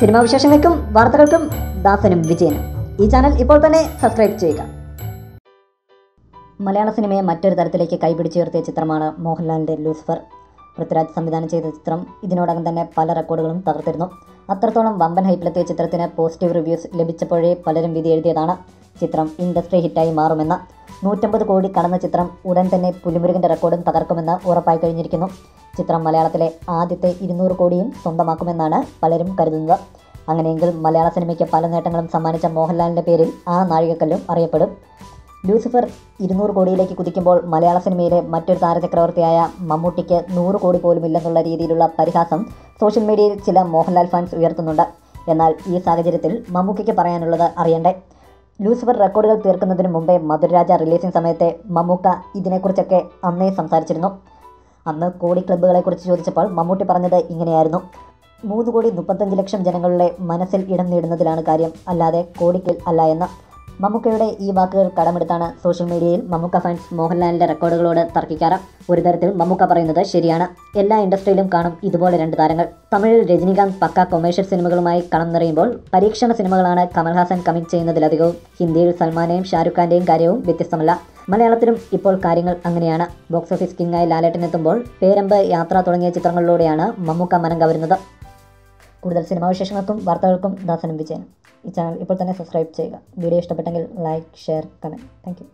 Cinema വിശേഷങ്ങൾക്കും വാർത്തകൾക്കും ദാസനും വിജയനും. ഈ ചാനൽ ഇപ്പോൾ തന്നെ സബ്സ്ക്രൈബ് ചെയ്യുക. മലയാള സിനിമയെ മറ്റൊരു തരത്തിലേക്ക് കൈപിടിച്ചുയർത്തിയ ചിത്രമാണ് മോഹൻലാലിന്റെ ലൂസിഫർ. പൃഥ്വിരാജ് സംവിധാനം ചെയ്ത ചിത്രം ഇതിനോടകം തന്നെ പല റെക്കോർഡുകളും തകർത്തിരുന്നു. അത്രത്തോളം വമ്പൻ ഹൈപ്പിലെത്തിയ ചിത്രത്തിന് പോസിറ്റീവ് റിവ്യൂസ് ലഭിച്ചപ്പോഴേ പലരും വിധി എഴുതിയതാണ് ചിത്രം ഇൻഡസ്ട്രി ഹിറ്റായി മാറുമെന്ന് നൂറ്റമ്പത് കോടി കടന്ന ചിത്രം ഉടൻ തന്നെ പുലിമുരുകന്റെ റെക്കോർഡും തകർക്കുമെന്ന് ഉറപ്പായി കഴിഞ്ഞിരിക്കുന്നു. ചിത്രം മലയാളത്തിലെ ആദ്യത്തെ ഇരുന്നൂറ് കോടിയും സ്വന്തമാക്കുമെന്നാണ് പലരും കരുതുന്നത്. അങ്ങനെയെങ്കിൽ മലയാള സിനിമയ്ക്ക് പല നേട്ടങ്ങളും സമ്മാനിച്ച മോഹൻലാലിന്റെ പേരിൽ ആ നാഴികക്കല്ലും അറിയപ്പെടും. ലൂസിഫർ ഇരുന്നൂറ് കോടിയിലേക്ക് കുതിക്കുമ്പോൾ മലയാള സിനിമയിലെ മറ്റൊരു താരചക്രവർത്തിയായ മമ്മൂട്ടിക്ക് നൂറ് കോടി പോലും ഇല്ലെന്നുള്ള രീതിയിലുള്ള പരിഹാസം സോഷ്യൽ മീഡിയയിൽ ചില മോഹൻലാൽ ഫാൻസ് ഉയർത്തുന്നുണ്ട്. എന്നാൽ ഈ സാഹചര്യത്തിൽ മമ്മൂക്കയ്ക്ക് പറയാനുള്ളത് അറിയണ്ടേ? ലൂസിഫർ റെക്കോർഡുകൾ തീർക്കുന്നതിന് മുമ്പേ മധുരരാജ റിലീസിംഗ് സമയത്തെ മമ്മൂക്ക ഇതിനെക്കുറിച്ചൊക്കെ അന്നേ സംസാരിച്ചിരുന്നു. അന്ന് കോടി ക്ലബ്ബുകളെക്കുറിച്ച് ചോദിച്ചപ്പോൾ മമ്മൂട്ടി പറഞ്ഞത് ഇങ്ങനെയായിരുന്നു. മൂന്ന് കോടി മുപ്പത്തഞ്ച് ലക്ഷം ജനങ്ങളുടെ മനസ്സിൽ ഇടം നേടുന്നതിലാണ് കാര്യം. അല്ലാതെ കോടിക്കൽ അല്ല എന്ന്. മമ്മൂക്കയുടെ ഈ വാക്കുകൾ കടമെടുത്താണ് സോഷ്യൽ മീഡിയയിൽ മമ്മൂക്ക ഫാൻസ് മോഹൻലാലിന്റെ റെക്കോർഡുകളോട് തർക്കിക്കാറ്. ഒരു തരത്തിൽ മമ്മൂക്ക പറയുന്നത് ശരിയാണ്. എല്ലാ ഇൻഡസ്ട്രിയിലും കാണും ഇതുപോലെ രണ്ട് താരങ്ങൾ. തമിഴിൽ രജനീകാന്ത് പക്ക കൊമേഴ്ഷ്യൽ സിനിമകളുമായി കണം നിറയുമ്പോൾ പരീക്ഷണ സിനിമകളാണ് കമൽഹാസൻ കമ്മിറ്റ് ചെയ്യുന്നതിലധികവും. ഹിന്ദിയിൽ സൽമാനെയും ഷാരുഖ് കാര്യവും വ്യത്യസ്തമല്ല. മലയാളത്തിലും ഇപ്പോൾ കാര്യങ്ങൾ അങ്ങനെയാണ്. ബോക്സ് ഓഫീസ് കിങ്ങായി ലാലേട്ടനെത്തുമ്പോൾ പേരമ്പ് യാത്ര തുടങ്ങിയ ചിത്രങ്ങളിലൂടെയാണ് മമ്മൂക്ക മനം കവരുന്നത് കൂടുതൽ സിനിമാ വിശേഷങ്ങൾക്കും വാർത്തകൾക്കും ദാസനം വിജയനും. ഈ ചാനൽ ഇപ്പോൾ തന്നെ സബ്സ്ക്രൈബ് ചെയ്യുക. വീഡിയോ ഇഷ്ടപ്പെട്ടെങ്കിൽ ലൈക്ക് ഷെയർ കമന്റ് താങ്ക്